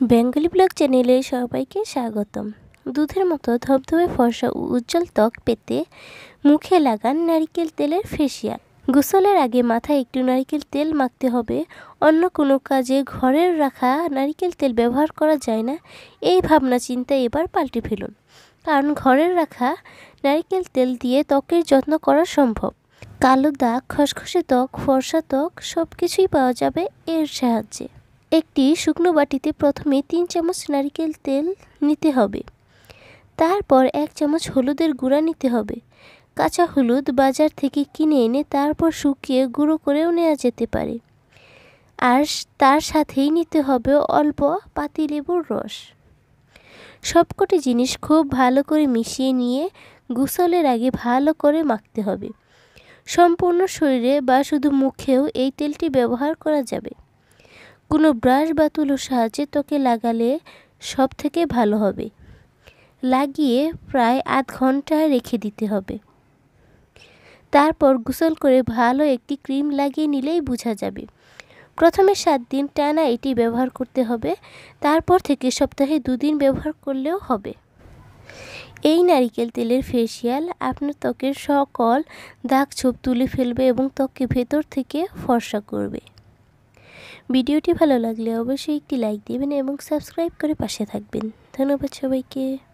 Bengali blog চ্যানেলে সবাইকে স্বাগতম। দুধের মতো ধবধবে ফর্সা ও উজ্জ্বল ত্বক পেতে মুখে লাগান নারিকেল তেলের ফেসিয়াল। গোসলের আগে মাথায় একটু নারিকেল তেল মাখতে হবে, অন্য কোনো কাজে ঘরের রাখা নারিকেল তেল ব্যবহার করা যায় না। এই ভাবনা চিন্তা এবার পাল্টে ফেলুন। কারণ ঘরের রাখা নারিকেল তেল দিয়ে ত্বকের যত্ন করা সম্ভব। কালো দাগ, খসখসে ত্বক, ফর্সা ত্বক সব কিছুই পাওয়া যাবে এর সাহায্যে। একটি শুকনো বাটিতে প্রথমে তিন চামচ নারিকেল তেল নিতে হবে। তারপর এক চামচ হলুদের গুঁড়া নিতে হবে। কাঁচা হলুদ বাজার থেকে কিনে এনে তারপর শুকিয়ে গুঁড়ো করেও নেওয়া যেতে পারে। আর তার সাথেই নিতে হবে অল্প পাতিলেবুর রস। সবকটি জিনিস খুব ভালো করে মিশিয়ে নিয়ে গোসলের আগে ভালো করে মাখতে হবে। সম্পূর্ণ শরীরে বা শুধু মুখেও এই তেলটি ব্যবহার করা যাবে। কোনো ব্রাশ বা তুলোর সাহায্যে ত্বকে লাগালে সব থেকে ভালো হবে। লাগিয়ে প্রায় আধ ঘণ্টা রেখে দিতে হবে। তারপর গোসল করে ভালো একটি ক্রিম লাগিয়ে নিলেই বোঝা যাবে। প্রথমে সাত দিন টানা এটি ব্যবহার করতে হবে, তারপর থেকে সপ্তাহে দুদিন ব্যবহার করলেও হবে। এই নারিকেল তেলের ফেসিয়াল আপনার ত্বকের সকল দাগ ছোপ তুলে ফেলবে এবং ত্বককে ভেতর থেকে ফর্সা করবে। ভিডিওটি ভালো লাগলে অবশ্যই একটি লাইক দেবেন এবং সাবস্ক্রাইব করে পাশে থাকবেন। ধন্যবাদ সবাইকে।